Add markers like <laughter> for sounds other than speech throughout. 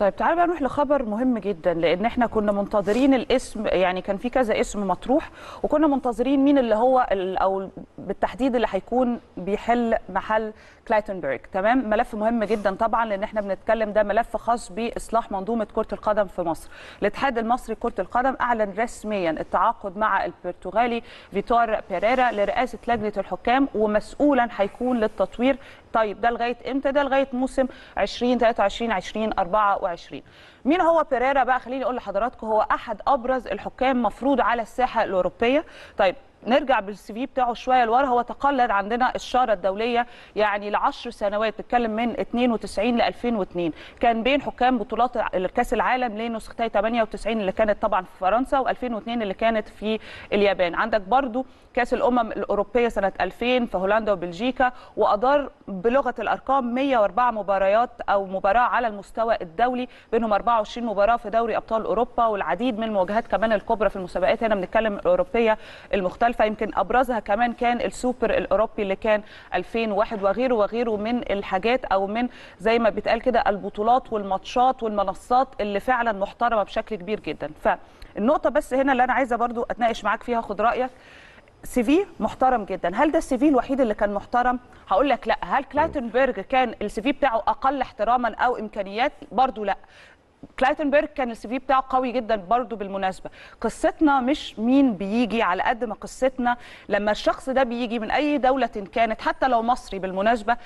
طيب تعالى بقى نروح لخبر مهم جدا لأن إحنا كنا منتظرين الاسم يعني كان في كذا اسم مطروح وكنا منتظرين مين اللي هو أو بالتحديد اللي هيكون بيحل محل كلايتنبرغ. تمام؟ ملف مهم جدا طبعا لأن إحنا بنتكلم ده ملف خاص بإصلاح منظومة كرة القدم في مصر. الاتحاد المصري لكره القدم أعلن رسميا التعاقد مع البرتغالي فيتور بيريرا لرئاسة لجنة الحكام ومسؤولا هيكون للتطوير. طيب ده لغاية إمتى؟ ده لغاية موسم 2023 2024 مين هو بيريرا بقى؟ خليني أقول لحضراتكم هو أحد أبرز الحكام مفروض على الساحة الأوروبية. طيب نرجع بالسي في بتاعه شوية. لورا هو تقلد عندنا الشاره الدولية يعني لعشر سنوات بتتكلم من 92 ل 2002 كان بين حكام بطولات كأس العالم لنسختي 98 اللي كانت طبعا في فرنسا و2002 اللي كانت في اليابان. عندك برضو كأس الأمم الأوروبية سنة 2000 في هولندا وبلجيكا وأدار بلغة الأرقام 104 مباريات أو مباراة على المستوى الدولي. بينهم 24 مباراة في دوري أبطال أوروبا والعديد من المواجهات كمان الكبرى في المسابقات. هنا بنتكلم الأوروبية المختلفة. يمكن أبرزها كمان كان السوبر الأوروبي اللي كان 2001 وغيره وغيره من الحاجات أو من زي ما بيتقال كده البطولات والماتشات والمنصات اللي فعلا محترمة بشكل كبير جدا. فالنقطة بس هنا اللي أنا عايزة برضو أتناقش معاك فيها خد رأيك. CV محترم جدا. هل ده ال CV الوحيد اللي كان محترم؟ هقول لك لا. هل كلايتنبرج كان ال CV بتاعه أقل احتراما أو إمكانيات؟ برضو لا. كلايتنبرج كان ال CV بتاعه قوي جدا برضو بالمناسبة. قصتنا مش مين بيجي على قد ما قصتنا لما الشخص ده بيجي من أي دولة كانت حتى لو مصري بالمناسبة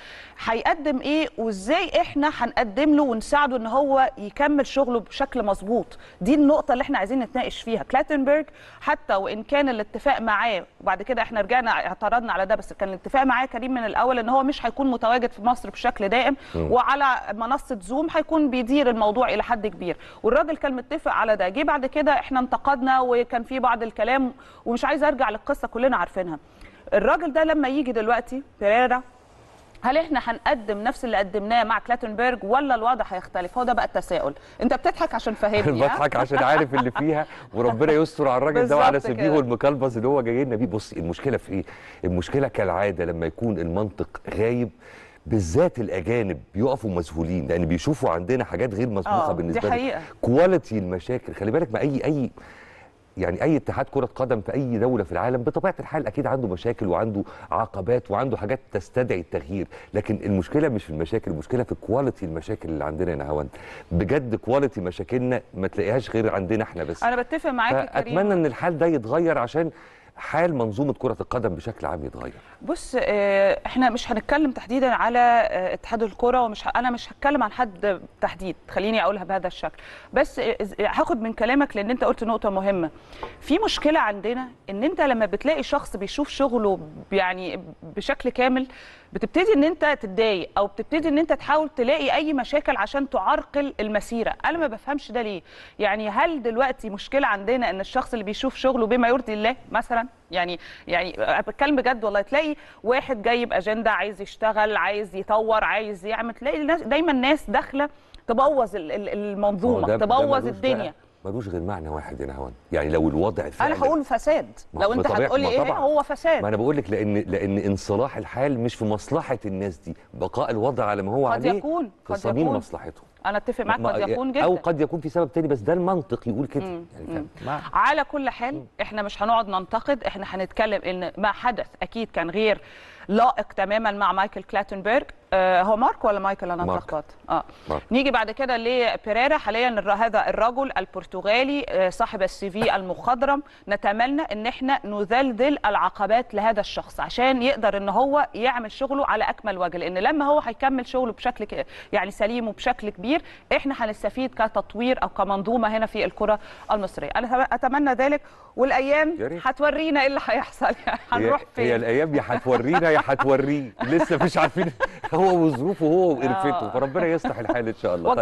هيقدم إيه وإزاي إحنا هنقدم له ونساعده إن هو يكمل شغله بشكل مظبوط. دي النقطة اللي إحنا عايزين نتناقش فيها. كلايتنبرج حتى وإن كان الاتفاق معاه وبعد كده إحنا رجعنا اعترضنا على ده بس كان الاتفاق معاه كريم من الأول إن هو مش هيكون متواجد في مصر بشكل دائم وعلى منصة زوم هيكون بيدير الموضوع إلى حد كبير والراجل كان متفق على ده جه بعد كده إحنا انتقدنا وكان في بعض الكلام ومش عايزه ارجع للقصة كلنا عارفينها الراجل ده لما يجي دلوقتي بيريرا هل إحنا هنقدم نفس اللي قدمناه مع كلاتنبرج ولا الوضع هيختلف هو ده بقى التساؤل انت بتضحك عشان فاهمني؟ <laughs> بضحك عشان عارف اللي فيها وربنا يستر على الراجل ده وعلى سبيه كده. والمكلبز اللي هو جاي لنا بيه بصي المشكلة في إيه؟ المشكلة كالعادة لما يكون المنطق غايب بالذات الأجانب بيقفوا مذهولين لأن بيشوفوا عندنا حاجات غير مسبوقة آه، دي بالنسبة حقيقة. كواليتي المشاكل خلي بالك ما أي أي يعني أي اتحاد كرة قدم في أي دولة في العالم بطبيعة الحال أكيد عنده مشاكل وعنده عقبات وعنده حاجات تستدعي التغيير. لكن المشكلة مش في المشاكل المشكلة في quality المشاكل اللي عندنا هنا هون بجد quality مشاكلنا ما تلاقيهاش غير عندنا إحنا بس. أنا بتفق معاك يا كريم. فأتمنى إن الحال ده يتغير عشان حال منظومة كرة القدم بشكل عام يتغير؟ بص آه، إحنا مش هنتكلم تحديدا على آه، اتحاد الكرة ومش. أنا مش هتكلم عن حد تحديد خليني أقولها بهذا الشكل. بس آه، هاخد من كلامك لأن أنت قلت نقطة مهمة. في مشكلة عندنا إن أنت لما بتلاقي شخص بيشوف شغله يعني بشكل كامل بتبتدي إن أنت تتضايق أو بتبتدي إن أنت تحاول تلاقي أي مشاكل عشان تعرقل المسيرة. أنا ما بفهمش ده ليه. يعني هل دلوقتي مشكلة عندنا إن الشخص اللي بيشوف شغله بما يرضي الله مثلا؟ يعني يعني بتكلم بجد والله تلاقي واحد جاي باجنده عايز يشتغل عايز يطور عايز يعمل تلاقي الناس دايما ناس داخلة تبوظ المنظومة تبوظ الدنيا. ملوش غير معنى واحد هنا هون. يعني لو الوضع فعلا أنا هقول فساد. لو أنت هتقول لي إيه. هو فساد. ما أنا بقول لك لأن لأن انصلاح الحال مش في مصلحة الناس دي. بقاء الوضع على ما هو قد عليه يكون، في قد صميم يكون. مصلحتهم. أنا أتفق معاك قد يكون جدا. أو قد يكون في سبب تاني بس ده المنطق يقول كده. يعني فاهم؟ ما- على كل حال إحنا مش هنقعد ننتقد إحنا هنتكلم إن ما حدث أكيد كان غير لائق تماما مع مايكل كلاتنبرج آه هو مارك ولا مايكل؟ أنا مارك. اتلخبطت. آه. مارك. نيجي بعد كده لبيريرا. حاليا هذا الرجل البرتغالي آه، صاحب السي في المخضرم. نتمنى إن إحنا نذلذل العقبات لهذا الشخص عشان يقدر إن هو يعمل شغله على أكمل وجه لأن لما هو هيكمل شغله بشكل يعني سليم وبشكل كبير إحنا هنستفيد كتطوير أو كمنظومة هنا في الكرة المصرية. أنا أتمنى ذلك والأيام. هتورينا إيه اللي هيحصل. <laughs> يعني هنروح فين؟ هي الأيام يا هتورينا يا هتوريه. لسه مش عارفين. <laughs> هو وظروفه هو وقرفته. آه. فربنا يصلح الحال إن شاء الله. وجو-